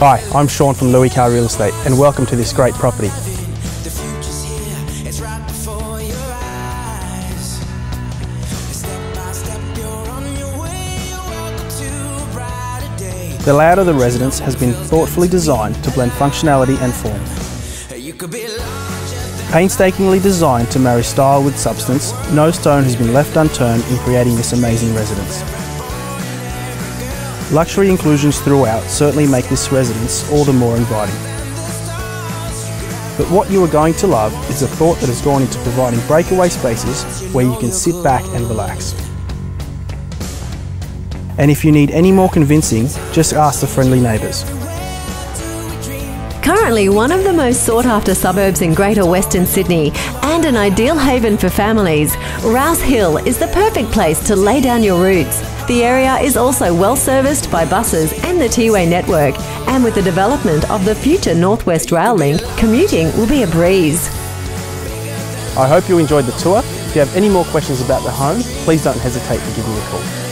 Hi, I'm Sean from Louis Carr Real Estate and welcome to this great property. The future's here, it's right before your eyes. Step by step, you're on your way. Welcome to a brighter day. The layout of the residence has been thoughtfully designed to blend functionality and form. You could be larger Painstakingly designed to marry style with substance, no stone has been left unturned in creating this amazing residence. Luxury inclusions throughout certainly make this residence all the more inviting. But what you are going to love is the thought that has gone into providing breakaway spaces where you can sit back and relax. And if you need any more convincing, just ask the friendly neighbours. Currently one of the most sought after suburbs in Greater Western Sydney and an ideal haven for families, Rouse Hill is the perfect place to lay down your roots. The area is also well serviced by buses and the T-Way network, and with the development of the future Northwest Rail link, commuting will be a breeze. I hope you enjoyed the tour. If you have any more questions about the home, please don't hesitate to give me a call.